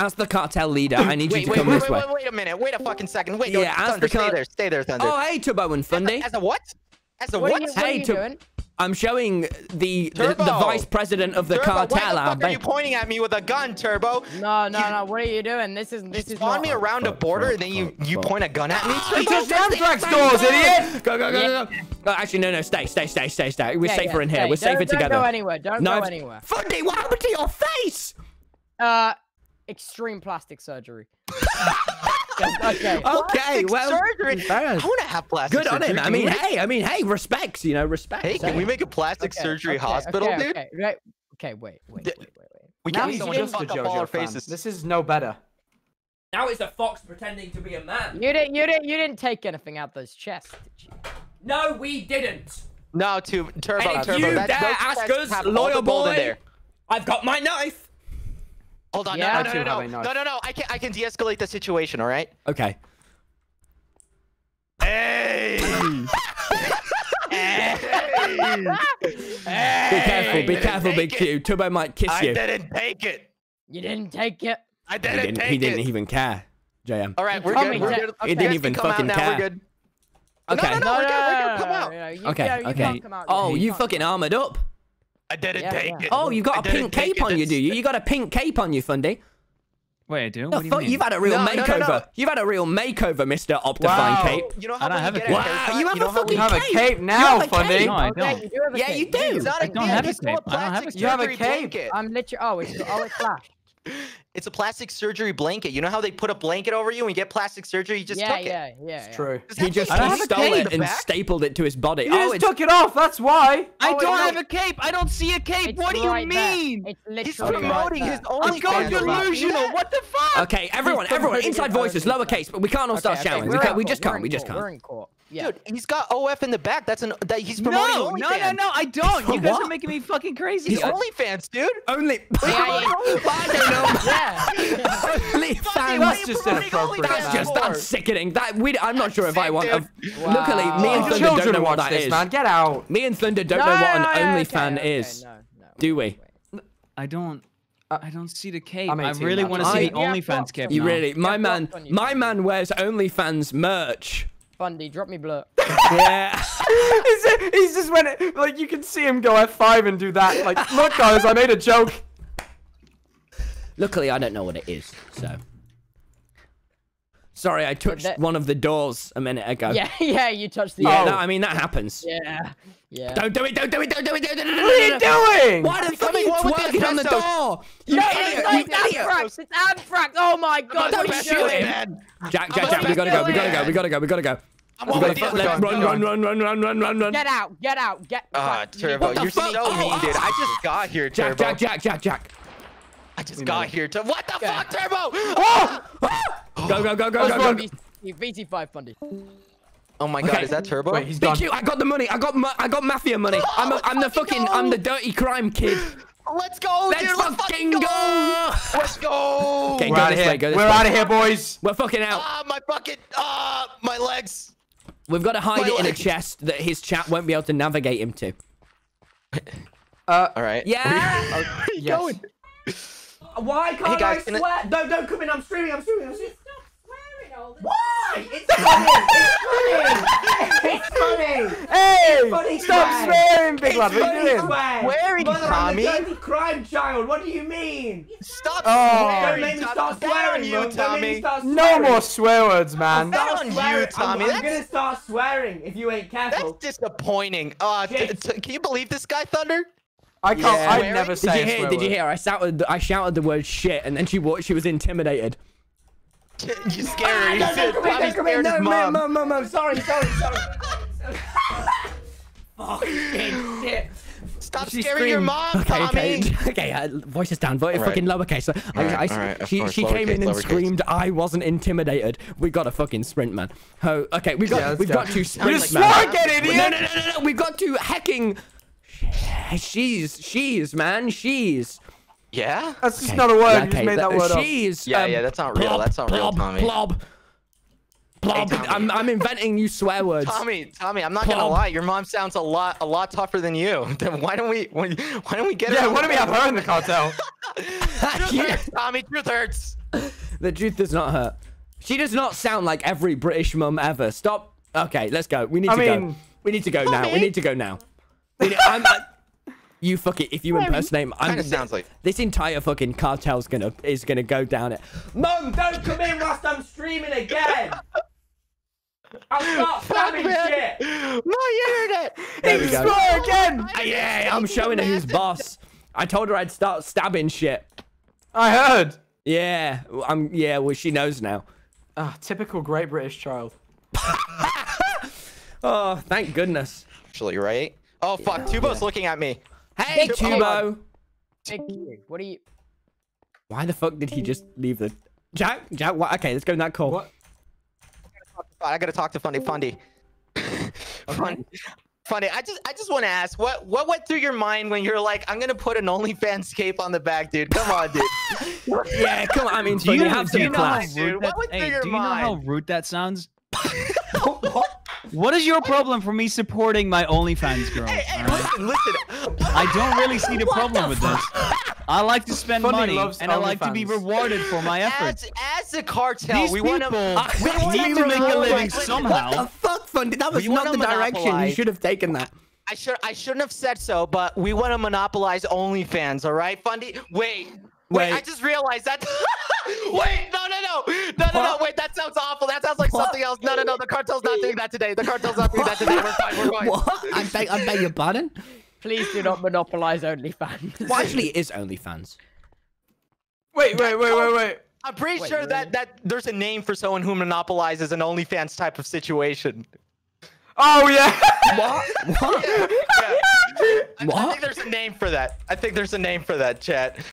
as the cartel leader, I need Wait, you to wait, come wait, this wait, way. wait, wait a minute. Wait a fucking second. Wait, Yeah, no, as Thunder, the car- stay there. Stay there, Thunder. Oh, hey, Tubbo and as, a, Fundy. as a what? As a What, what? you, what Hey, are you doing? I'm showing the the, the vice president of the Tubbo, cartel. why the our fuck are you pointing at me with a gun, Tubbo? No, no, You- no. What are you doing? This is this You is spawn not. me around a border and then you you point a gun at me. You touched the anthrax doors, idiot! Go, go, go, go, go. Oh, actually, no, no, stay, stay, stay, stay, stay. We're Yeah, safer yeah, in here. stay. We're safer don't, together. Don't go anywhere. Don't no, go anywhere. Fundy, what happened to your face? Uh, extreme plastic surgery. okay. Okay, Plastic well, surgery. fair I want to have plastic Good on him. I mean, hey, I mean, hey, respect. You know, respect. hey, can we make a plastic Okay, surgery okay, hospital, okay, dude? Okay, okay, okay, wait, wait, D- wait, wait, wait. We Now can't he's just a fuck up all our faces. This is no better. Now it's a fox pretending to be a man. You didn't, you didn't, you didn't take anything out those chests, did you? No, we didn't. No, to Tubbo, And if Tubbo. you that, dare those ask us, have all lawyer the gold in boy, there. I've got my knife. Hold on, Yeah. no, no, no, no, no, no, no, no. I can, I can de-escalate the situation. All right. Okay. Hey. Be careful, be careful, Big Q. Tubbo might kiss I you. I didn't take it. You didn't take it. I didn't, didn't, take he didn't it. even care, JM. All right, we're told good. me We're good. okay. He didn't even can come out fucking now. care. We're good. Okay. No, no, no, we're good. We're good. Come out. no, you, Okay, no, you okay. can't come out Oh, yet. you can't fucking come out. armored up. I didn't Yeah, take yeah. it. Oh, you got I a pink cape on you, do you? You got a pink cape on you, Fundy. Wait, I do? The What do you fuck? mean? You've had a real No, no, no, makeover. no. You've had a real makeover, Mr. Optifine Wow. Cape. You know I how don't have a cape. Wow, you have know a how fucking You have a cape. cape You now, a Fundy. cape. No, I don't. you do Yeah, cape. you do. It's not a I don't cape, have a cape. I don't have a cape. You have a cape. I'm literally. Oh, it's oh, it's flashed. It's a plastic surgery blanket. You know how they put a blanket over you when you get plastic surgery? You just yeah, took yeah, it. yeah, It's yeah. true. He just thing I don't he have a stick stole it and back? stapled it to his body. You oh, just it's took it off. That's why. I Oh, don't no. have a cape. I don't see a cape. It's what do you right there. mean? It's He's promoting right his there. own I'm going delusional. What the fuck? okay. Everyone, everyone, inside voices, thing. lowercase, but we can't all start Okay, okay, shouting. We we're can't. We just can't. We just court, We're can't. in court. Yeah. Dude, he's got OF in the back. That's an that he's promoting No, no, no, no, I don't. You guys What? are making me fucking crazy. He's OnlyFans, dude. Only. Yeah, yeah. I don't know. Yeah. Only Fucking fans. why That's just inappropriate, That's just that's sickening. That we. I'm not sure if I want. dude. A, luckily, me and Wow. Thunder Children don't know what watch that this, is. man. Get out. Me and Thunder don't No, know what an no, no, OnlyFan okay, is. no, no. Do we? I don't. I don't see the cape. I'm I really want to see the OnlyFans cape. You really? My man. blocked on you, My man wears OnlyFans merch. Fundy, drop me blur. Yeah. he's, he's just went like you can see him go F5 and do that. Like, look, guys, I made a joke. Luckily, I don't know what it is. So. Sorry, I touched that- one of the doors a minute ago. Yeah, yeah, you touched the. Yeah, Oh. that, I mean that happens. Yeah, yeah. Don't do it! Don't do it! Don't do it! Don't do it! What are you doing? Why the fuck are you What the twerking on the door? You No, idiot! it's like You idiot! anthrax. It's anthrax. Oh my god, Don't what are you shoot doing? him. Jack, Jack, Jack, we gotta go, we gotta go, we gotta go, we gotta go. We gotta with you. fu- let's Go run, run, run, run, run, run, run, run. Get out, get out, get. Ah, fuck, Tubbo, you're fuck? so Oh, mean, dude. I just got here, Tubbo. Jack, Jack, Jack, Jack. I just got here, Tubbo. What the Okay. fuck, Tubbo? Oh! Go, go, go, go, What's go, go. VT five Fundy. Oh my god, is that Tubbo? Wait, he's Big gone. Q, I got the money. I got, I got mafia money. I'm, a, I'm the fucking, I'm the dirty crime kid. Let's go, Let's dude. Let's fucking fucking go! go. Let's go. Okay, We're go out of here. way, go We're way. out of here, boys. We're fucking out. Ah, my fucking ah, my legs. We've got to hide My it in a chest that his chat won't be able to navigate him to. Uh, All right. Yeah. Where are you yes. Why can't guys, I can I- swear? Don't, don't come in. I'm streaming. I'm streaming. I'm streaming. Stop swearing all the Why? It's funny. It's funny. It's funny. Hey, funny stop swag. swearing, big It's lad. What are you doing? swag. Swearing, Mother, I'm Tommy. crime child. What do you mean? Stop Oh. swearing. Don't make me start swearing, you, Mum. Don't make me Tommy. start No more swear words, man. That Start on you, swearing. Tommy. I'm, I'm gonna start swearing if you ain't careful. That's disappointing. Uh, t- t- can you believe this guy, Thunder? I can't. Yeah. I'd never Did say Did you hear? swear Did you hear? I shouted. I shouted the word shit, and then she wa- she was intimidated. You scary. Ah, no, no, come in, Tommy no, come in, scared his no, mom. mum, mum, mum, sorry, sorry, sorry. Fuck, shit, shit. Stop She scaring your mom, okay, Tommy. Okay, okay, uh, voice is down, voice Alright. fucking lowercase. I, I, Alright, I- alright, of she course, she came in and lowercase. screamed, I wasn't intimidated. We got a fucking sprint, man. Oh, okay, we got, Yeah, we've go. got to You sprint, just man. swore again, idiot. No, no, no, no, no, we've got to hacking. She's, she's, man, she's. Yeah? That's just not a word. yeah, you just made that word up. She's. Yeah, um, yeah, that's not real. Plob, That's not real, plob, Tommy. Plob. Plob. Tommy. I'm, I'm inventing new swear words. Tommy, Tommy, I'm not gonna lie. Your mom sounds a lot, a lot tougher than you. Then why don't we, why why don't we get her? Yeah, why don't we have her in the cartel? Truth Yeah. hurts, Tommy. Truth hurts. The truth does not hurt. She does not sound like every British mum ever. Stop. Okay, let's go. We need I to go. mean- We need to go now. We need to go now. We need- I'm, I- you fuck it. If you impersonate, him, I'm. Kinda sounds like- this entire fucking cartel's gonna is gonna go down it. Mum, don't come in whilst I'm streaming again. I'll start spamming shit. My internet. There we go. Swear again! Ah, Yeah, I'm showing her who's boss. I told her I'd start stabbing shit. I heard. Yeah, I'm. Yeah, well, she knows now. Ah, typical great British child. Oh, thank goodness. Actually, right? Oh fuck, Tubbo's looking at me. Hey, Big Tubbo. Big Q. What are you? Why the fuck did he just leave the Jack? Jack? What? Okay, let's go in that call. What? I gotta talk to Fundy. Fundy. Fun, Fundy. I just, I just want to ask, what, what went through your mind when you're like, I'm gonna put an OnlyFans cape on the back, dude? Come on, dude. Yeah, come on. I mean, Do you, have do some know class. Dude, rude what that, went through hey, your do you know how rude that sounds? What is your problem for me supporting my OnlyFans girl? Hey, hey, alright? listen, listen. I don't really see the problem with this. I like to spend Funny money loves and I like to be OnlyFans. rewarded for my efforts. As, as a cartel, These we people want to. we need to make a living listen, somehow. What the fuck, Fundy? That was We not the direction. You should have taken that. I should I shouldn't have said so, but we want to monopolize OnlyFans, all right, Fundy? Wait, wait, Wait. I just realized that. wait, no, no, no, no, no, no, wait, that sounds awful. That sounds like What? something else. No, no, no, the cartel's not doing that today. The cartel's not doing that today. We're fine. We're fine. What? I beg, I beg your pardon. Please do not monopolize OnlyFans. Well, actually, it is OnlyFans. Wait, wait, wait, wait, wait. I'm pretty Wait, sure really? that that there's a name for someone who monopolizes an OnlyFans type of situation. Oh yeah. What? What? Yeah. I, I think there's a name for that. I think there's a name for that, chat.